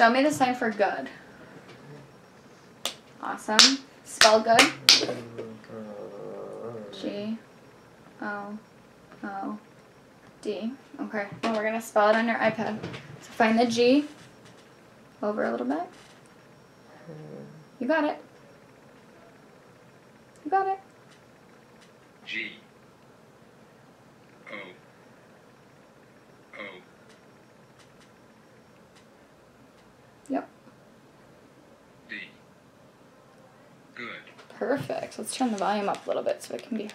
Show me the sign for good. Awesome. Spell good. G O O D. Okay. Now we're gonna spell it on your iPad. So find the G. Over a little bit. You got it. You got it. G Yep. D. Good. Perfect. Let's turn the volume up a little bit so it can be